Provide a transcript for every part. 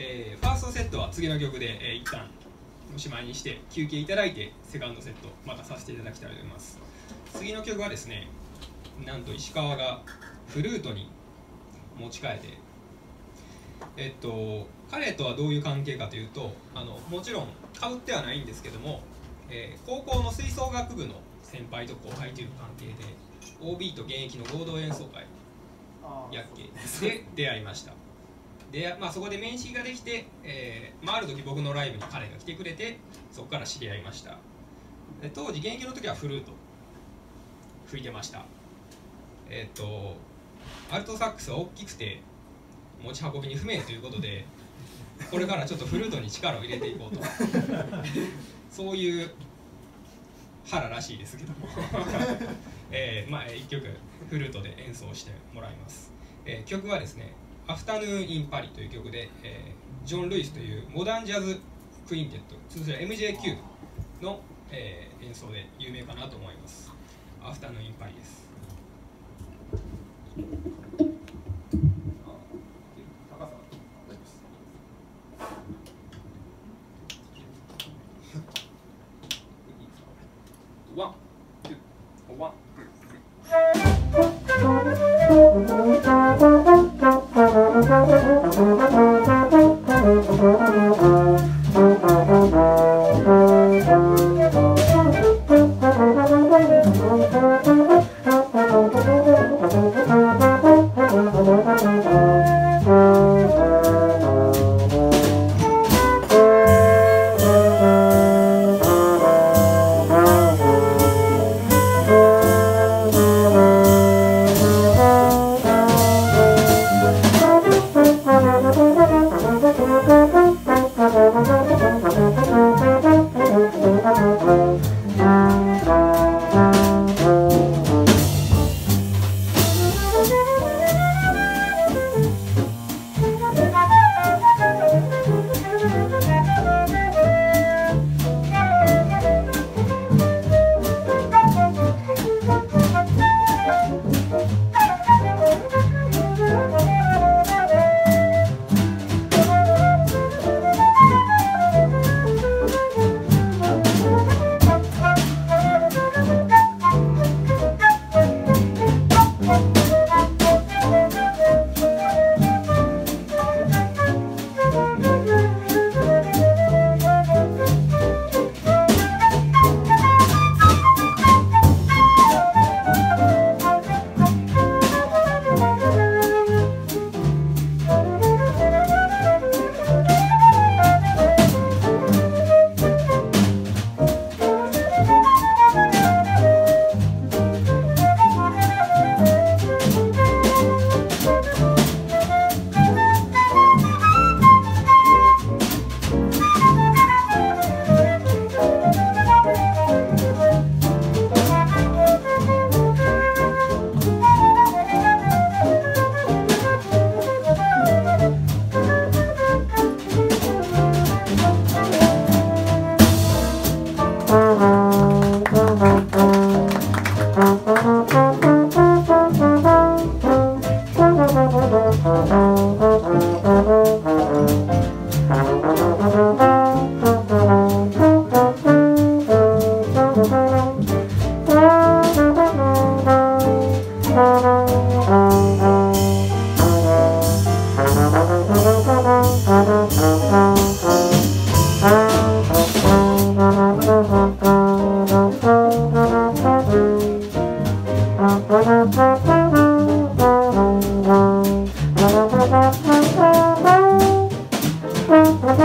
えー、ファーストセットは次の曲で、えー、一旦おしまいにして休憩いただいてセカンドセットまたさせていただきたいと思います。次の曲はですねなんと石川がフルートに持ち替えてえっと彼とはどういう関係かというとあのもちろん買うってはないんですけども、えー、高校の吹奏楽部の先輩と後輩という関係で OB と現役の合同演奏会やっけで出会いましたで、まあ、そこで面識ができて、えーまあ、ある時僕のライブに彼が来てくれてそこから知り合いました。で当時現役の時はフルート吹いてました。えっ、とアルトサックスは大きくて持ち運びに不明ということでこれからちょっとフルートに力を入れていこうと。そういう腹らしいですけども。えー、まあ1曲フルートで演奏してもらいます、えー、曲はですね「アフタヌーン・イン・パリ」という曲で、えー、ジョン・ルイスというモダンジャズクインテット通称 MJQ の、えー、演奏で有名かなと思います「アフタヌーン・イン・パリ」です Mm-hmm.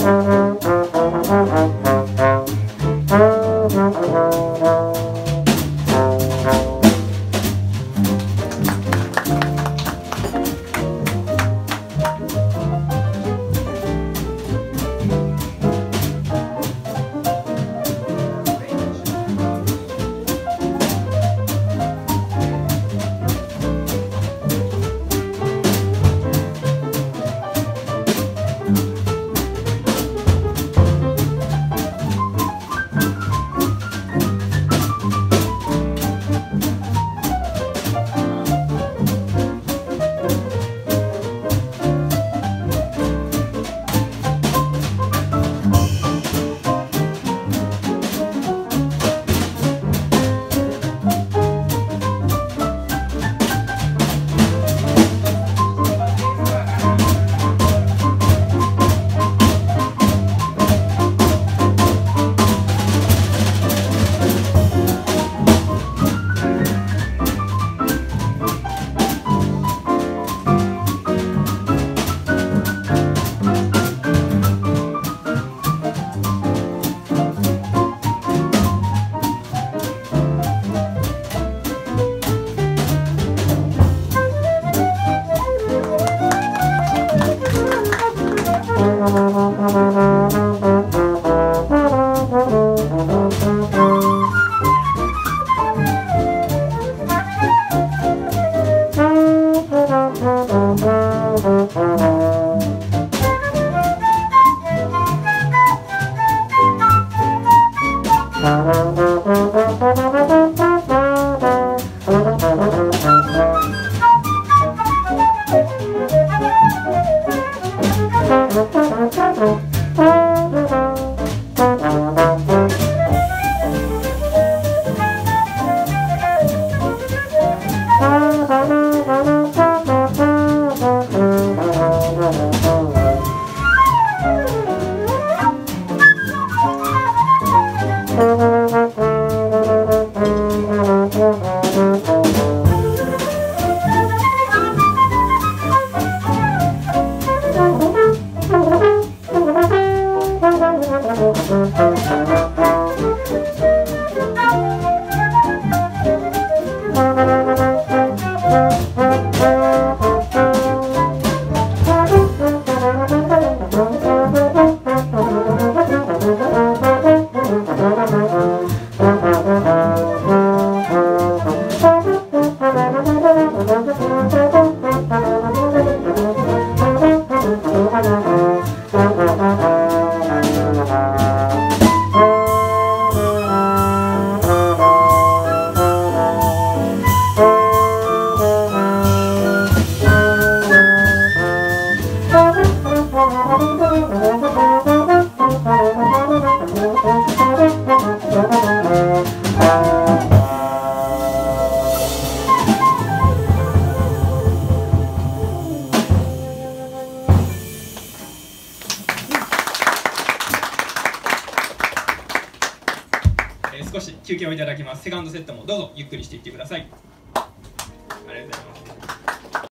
えー少休憩をいただきます。セカンドセットもどうぞゆっくりしていってください。